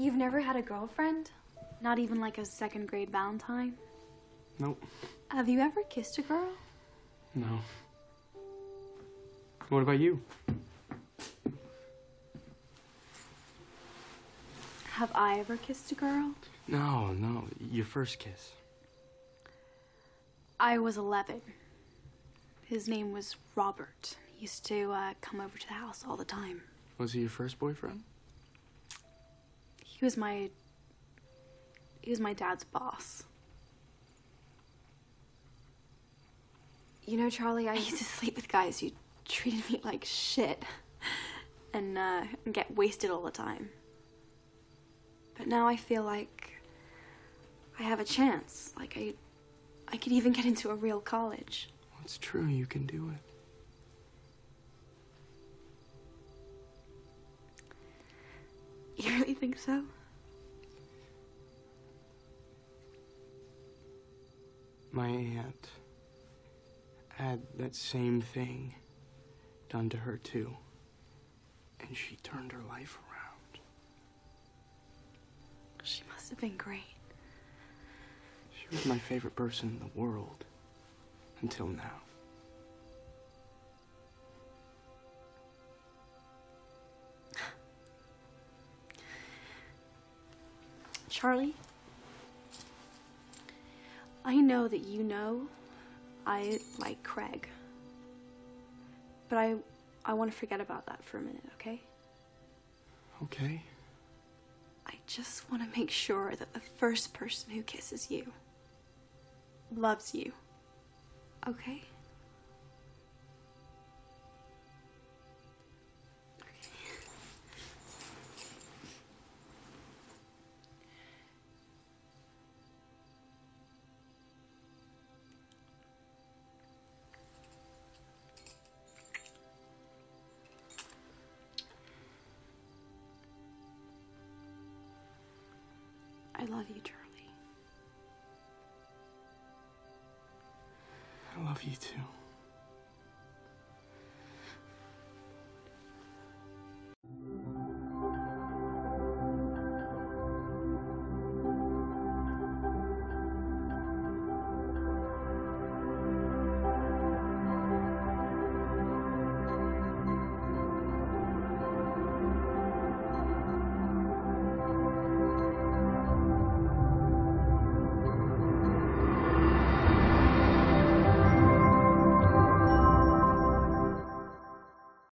You've never had a girlfriend? Not even like a second grade Valentine? Nope. Have you ever kissed a girl? No. What about you? Have I ever kissed a girl? No, no. Your first kiss. I was 11. His name was Robert. He used to uh, come over to the house all the time. Was he your first boyfriend? He was my. He was my dad's boss. You know, Charlie, I used to sleep with guys who treated me like shit and, uh, get wasted all the time. But now I feel like I have a chance. Like I, I could even get into a real college. It's true, you can do it. Think so? My aunt had that same thing done to her, too. And she turned her life around. She must have been great. She was my favorite person in the world. Until now. Charlie, I know that you know I like Craig. But I I want to forget about that for a minute, okay? Okay. I just want to make sure that the first person who kisses you loves you. Okay? I love you, Charlie. I love you too.